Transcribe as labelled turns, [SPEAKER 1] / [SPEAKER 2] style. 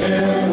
[SPEAKER 1] Yeah.